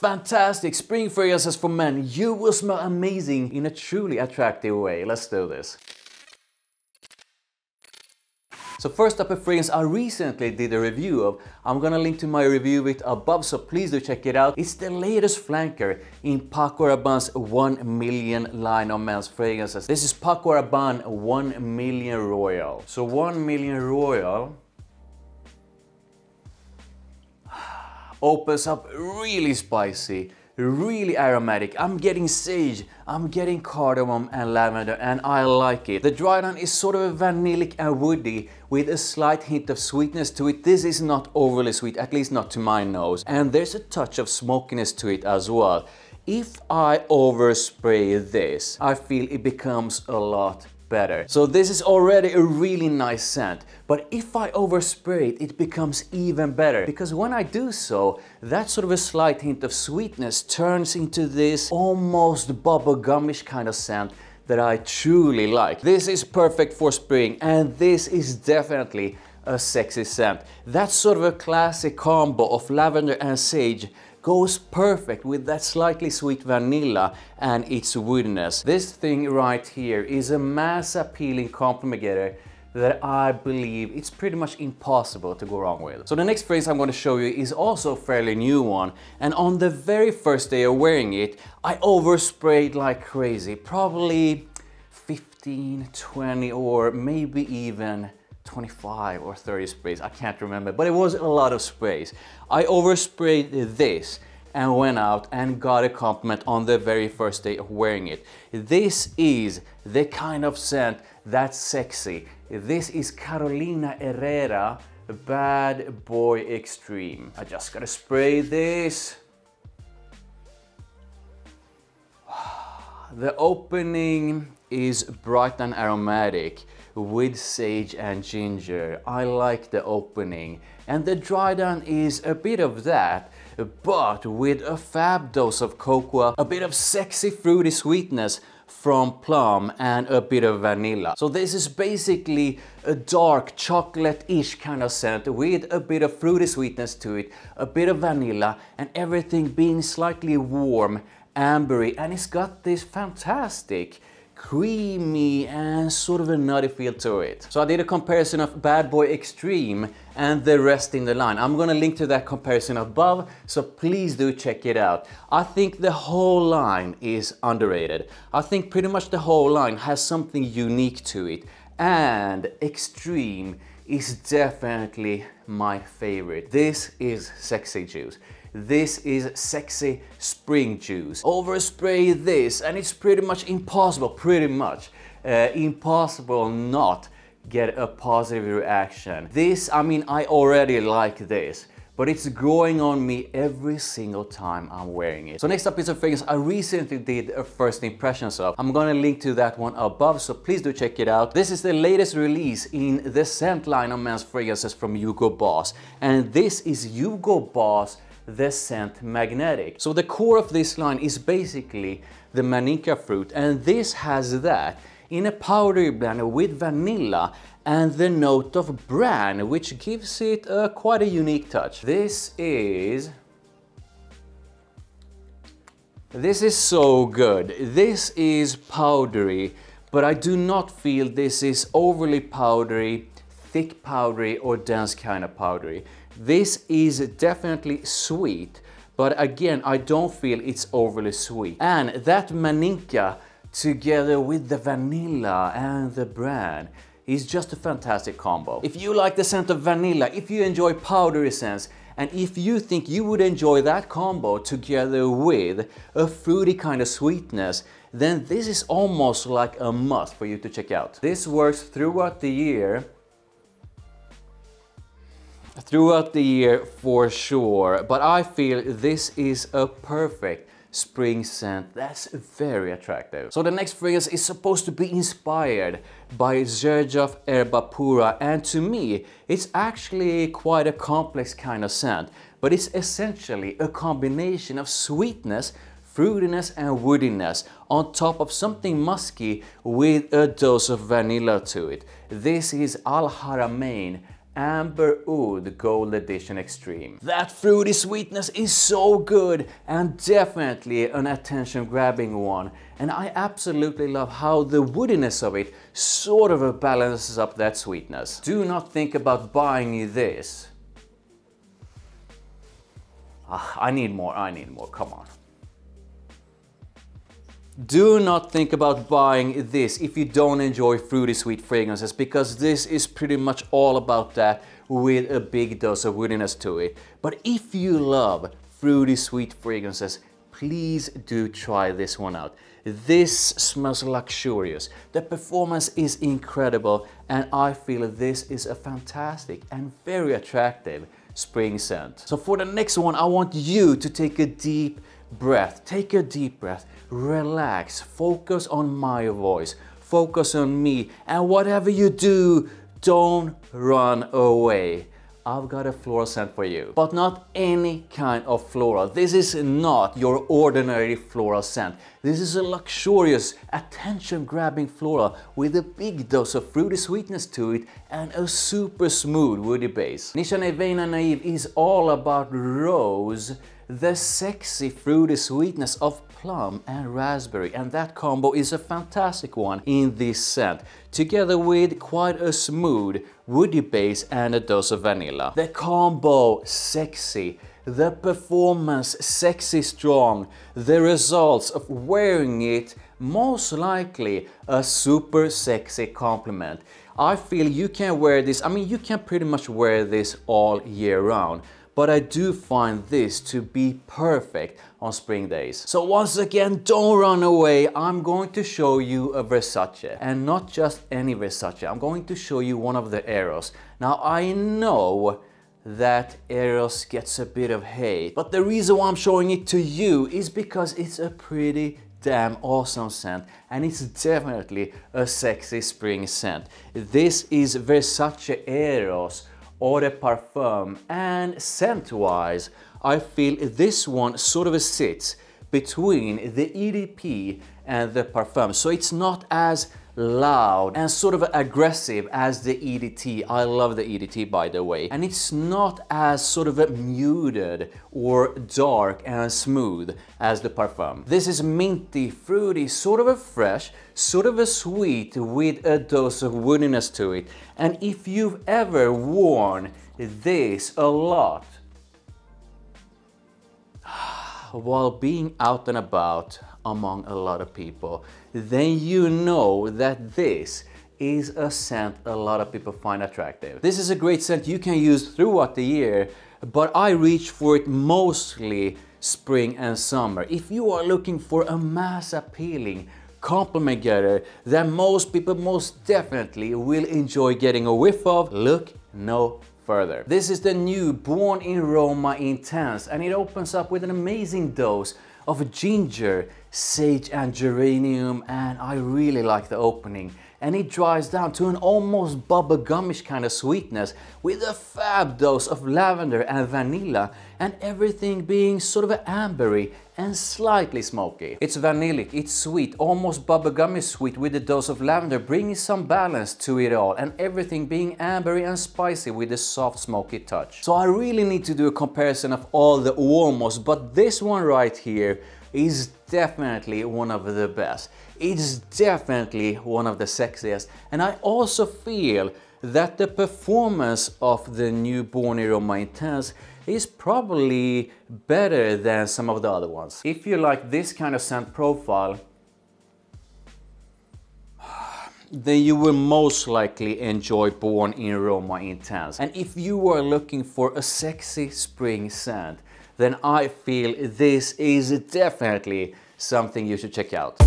Fantastic spring fragrances for men. You will smell amazing in a truly attractive way. Let's do this. So first up a fragrance I recently did a review of. I'm gonna link to my review it above, so please do check it out. It's the latest flanker in Paco Rabanne's 1 million line of men's fragrances. This is Paco Rabanne 1 million Royal. So 1 million Royal opens up really spicy, really aromatic. I'm getting sage, I'm getting cardamom and lavender and I like it. The dry down is sort of vanillic and woody with a slight hint of sweetness to it. This is not overly sweet, at least not to my nose. And there's a touch of smokiness to it as well. If I overspray this, I feel it becomes a lot better. So this is already a really nice scent, but if I overspray it, it becomes even better. Because when I do so, that sort of a slight hint of sweetness turns into this almost bubblegumish kind of scent that I truly like. This is perfect for spring and this is definitely a sexy scent. That's sort of a classic combo of lavender and sage goes perfect with that slightly sweet vanilla and its woodiness. This thing right here is a mass appealing compliment getter that I believe it's pretty much impossible to go wrong with. So the next phrase I'm going to show you is also a fairly new one and on the very first day of wearing it I oversprayed like crazy, probably 15, 20 or maybe even 25 or 30 sprays, I can't remember, but it was a lot of sprays. I oversprayed this and went out and got a compliment on the very first day of wearing it. This is the kind of scent that's sexy. This is Carolina Herrera Bad Boy Extreme. I just gotta spray this. The opening is bright and aromatic with sage and ginger. I like the opening and the dry down is a bit of that but with a fab dose of cocoa, a bit of sexy fruity sweetness from plum and a bit of vanilla. So this is basically a dark chocolate-ish kind of scent with a bit of fruity sweetness to it, a bit of vanilla and everything being slightly warm, ambery and it's got this fantastic creamy and sort of a nutty feel to it. So I did a comparison of Bad Boy Extreme and the rest in the line. I'm gonna link to that comparison above, so please do check it out. I think the whole line is underrated. I think pretty much the whole line has something unique to it and Extreme is definitely my favorite. This is Sexy Juice. This is sexy spring juice. Overspray this and it's pretty much impossible, pretty much, uh, impossible not get a positive reaction. This, I mean, I already like this but it's growing on me every single time I'm wearing it. So next up is a fragrance I recently did a first impressions of. I'm gonna link to that one above, so please do check it out. This is the latest release in the scent line of men's fragrances from Hugo Boss. And this is Hugo Boss the scent magnetic. So the core of this line is basically the maninka fruit and this has that in a powdery blend with vanilla and the note of bran which gives it quite a unique touch. This is this is so good. This is powdery, but I do not feel this is overly powdery, thick powdery or dense kind of powdery. This is definitely sweet, but again, I don't feel it's overly sweet. And that maninka together with the vanilla and the bran is just a fantastic combo. If you like the scent of vanilla, if you enjoy powdery scents, and if you think you would enjoy that combo together with a fruity kind of sweetness, then this is almost like a must for you to check out. This works throughout the year throughout the year for sure, but I feel this is a perfect spring scent that's very attractive. So the next fragrance is supposed to be inspired by Xerjoff Erba Pura and to me it's actually quite a complex kind of scent but it's essentially a combination of sweetness fruitiness and woodiness on top of something musky with a dose of vanilla to it. This is Al Haramain Amber Oud Gold Edition Extreme. That fruity sweetness is so good and definitely an attention grabbing one. And I absolutely love how the woodiness of it sort of balances up that sweetness. Do not think about buying this. Ah, I need more, I need more, come on. Do not think about buying this if you don't enjoy fruity sweet fragrances because this is pretty much all about that with a big dose of woodiness to it. But if you love fruity sweet fragrances, please do try this one out. This smells luxurious. The performance is incredible and I feel this is a fantastic and very attractive spring scent. So for the next one, I want you to take a deep breath. Take a deep breath, relax, focus on my voice, focus on me, and whatever you do, don't run away. I've got a floral scent for you. But not any kind of floral. This is not your ordinary floral scent. This is a luxurious, attention-grabbing floral with a big dose of fruity sweetness to it and a super smooth woody base. Nishane Vain & Naive is all about rose, the sexy fruity sweetness of plum and raspberry and that combo is a fantastic one in this scent together with quite a smooth woody base and a dose of vanilla. The combo sexy, the performance sexy strong, the results of wearing it most likely a super sexy compliment. I feel you can wear this, I mean you can pretty much wear this all year round but I do find this to be perfect on spring days. So once again, don't run away. I'm going to show you a Versace and not just any Versace. I'm going to show you one of the Eros. Now I know that Eros gets a bit of hate, but the reason why I'm showing it to you is because it's a pretty damn awesome scent and it's definitely a sexy spring scent. This is Versace Eros Eau de Parfum and scent-wise I feel this one sort of sits between the EDP and the Parfum. So it's not as loud and sort of aggressive as the EDT. I love the EDT by the way. And it's not as sort of muted or dark and smooth as the Parfum. This is minty, fruity, sort of a fresh, sort of a sweet with a dose of woodiness to it. And if you've ever worn this a lot, while being out and about among a lot of people, then you know that this is a scent a lot of people find attractive. This is a great scent you can use throughout the year, but I reach for it mostly spring and summer. If you are looking for a mass appealing compliment getter that most people most definitely will enjoy getting a whiff of, look no further. This is the new Born in Roma Intense and it opens up with an amazing dose of ginger, sage and geranium and I really like the opening and it dries down to an almost bubble bubblegumish kind of sweetness with a fab dose of lavender and vanilla and everything being sort of ambery and slightly smoky. It's vanillic, it's sweet, almost bubblegummy sweet with a dose of lavender bringing some balance to it all and everything being ambery and spicy with a soft smoky touch. So I really need to do a comparison of all the almost but this one right here is definitely one of the best. It's definitely one of the sexiest and I also feel that the performance of the new Born in Roma Intense is probably better than some of the other ones. If you like this kind of scent profile, then you will most likely enjoy Born in Roma Intense. And if you are looking for a sexy spring scent, then I feel this is definitely something you should check out.